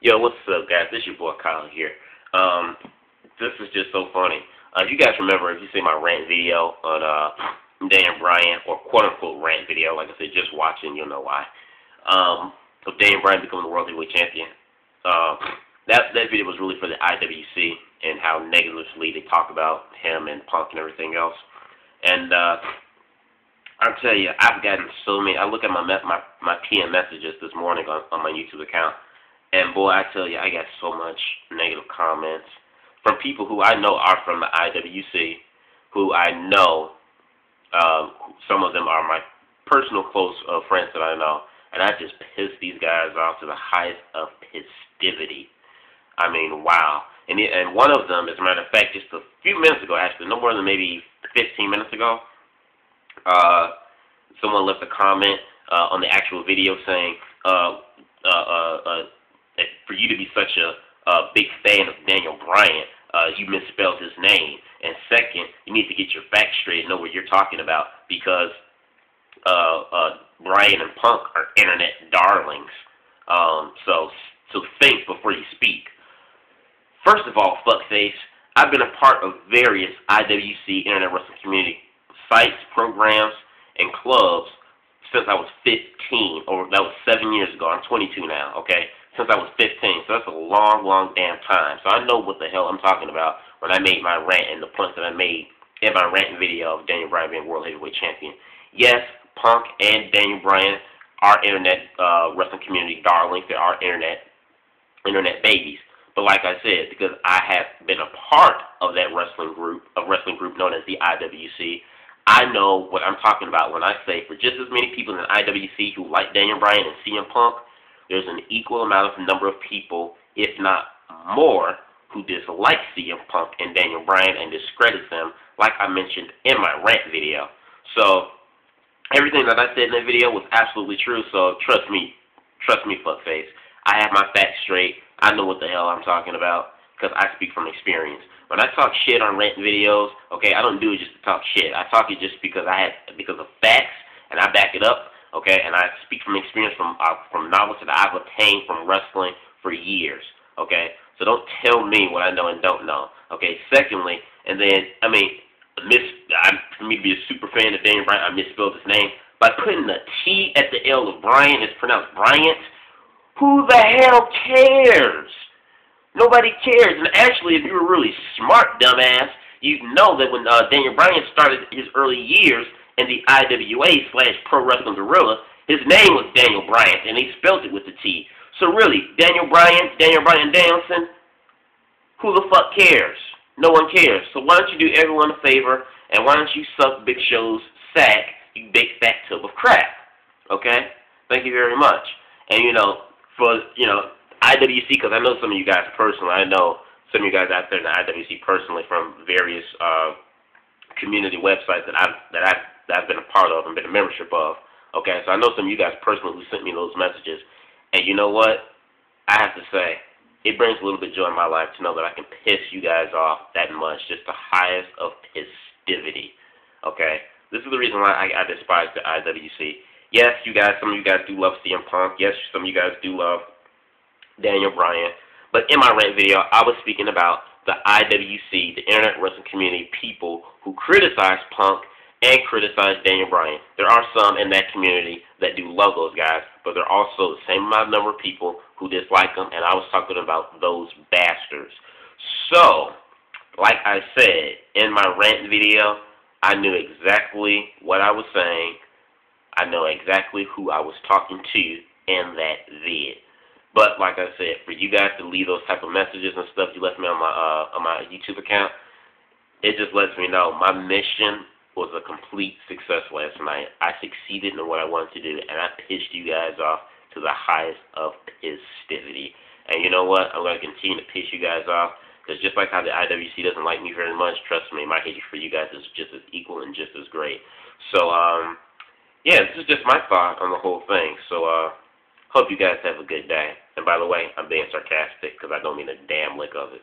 Yo, what's up, guys? This is your boy Kyle here. Um, this is just so funny. Uh, you guys remember, if you see my rant video on uh, Dan Bryan, or quote-unquote rant video, like I said, just watching, you'll know why. Um, so Dan Bryan becoming the World Heavyweight Champion. Uh, that, that video was really for the IWC and how negatively they talk about him and Punk and everything else. And uh, I'll tell you, I've gotten so many. I look at my my my PM messages this morning on, on my YouTube account and boy, I tell you, I got so much negative comments from people who I know are from the IWC, who I know, uh, some of them are my personal close uh, friends that I know, and I just piss these guys off to the highest of festivity. I mean, wow. And it, and one of them, as a matter of fact, just a few minutes ago, actually, no more than maybe 15 minutes ago, uh, someone left a comment uh, on the actual video saying, uh, uh, uh, uh for you to be such a, a big fan of Daniel Bryan, uh, you misspelled his name. And second, you need to get your facts straight and know what you're talking about because uh, uh, Bryan and Punk are internet darlings. Um, so, so think before you speak. First of all, fuckface, I've been a part of various IWC internet wrestling community sites, programs, and clubs since I was 15, or that was seven years ago. I'm 22 now, okay? Since I was 15, so that's a long, long damn time. So I know what the hell I'm talking about when I made my rant and the points that I made in my rant video of Daniel Bryan being World Heavyweight Champion. Yes, Punk and Daniel Bryan are internet uh, wrestling community darlings. They are internet internet babies. But like I said, because I have been a part of that wrestling group, a wrestling group known as the IWC, I know what I'm talking about when I say for just as many people in the IWC who like Daniel Bryan and CM Punk, there's an equal amount of number of people, if not more, who dislike CM Punk and Daniel Bryan and discredit them, like I mentioned in my rant video. So everything that I said in that video was absolutely true. So trust me, trust me, fuckface. I have my facts straight. I know what the hell I'm talking about because I speak from experience. When I talk shit on rant videos, okay, I don't do it just to talk shit. I talk it just because I have because of facts and I back it up okay? And I speak from experience from uh, from knowledge that I've obtained from wrestling for years, okay? So don't tell me what I know and don't know, okay? Secondly, and then I mean, miss I, for me to be a super fan of Daniel Bryan, I misspelled his name by putting the T at the L of Brian. It's pronounced Bryant. Who the hell cares? Nobody cares. And actually, if you were really smart, dumbass, you'd know that when uh, Daniel Bryan started his early years, in the IWA slash Pro Wrestling Guerrilla, his name was Daniel Bryant, and he spelled it with the T. So really, Daniel Bryan, Daniel Bryan Danielson, who the fuck cares? No one cares. So why don't you do everyone a favor, and why don't you suck Big Show's sack, you big fat tub of crap? Okay? Thank you very much. And, you know, for, you know, IWC, because I know some of you guys personally, I know some of you guys out there in the IWC personally from various uh, community websites that I've, that I've that I've been a part of and been a membership of. Okay, so I know some of you guys personally who sent me those messages. And you know what? I have to say, it brings a little bit of joy in my life to know that I can piss you guys off that much. Just the highest of festivity. Okay? This is the reason why I, I despise the IWC. Yes, you guys, some of you guys do love CM Punk. Yes, some of you guys do love Daniel Bryan. But in my rant video, I was speaking about the IWC, the Internet Wrestling Community people who criticize Punk and criticize Daniel Bryan. There are some in that community that do love those guys, but there are also the same amount of number of people who dislike them, and I was talking about those bastards. So, like I said in my rant video, I knew exactly what I was saying. I know exactly who I was talking to in that vid. But like I said, for you guys to leave those type of messages and stuff you left me on my uh, on my YouTube account, it just lets me know my mission was a complete success last night. I succeeded in what I wanted to do, and I pissed you guys off to the highest of festivity. And you know what? I'm going to continue to piss you guys off, because just like how the IWC doesn't like me very much, trust me, my hatred for you guys is just as equal and just as great. So, um, yeah, this is just my thought on the whole thing. So, uh, hope you guys have a good day. And by the way, I'm being sarcastic, because I don't mean a damn lick of it.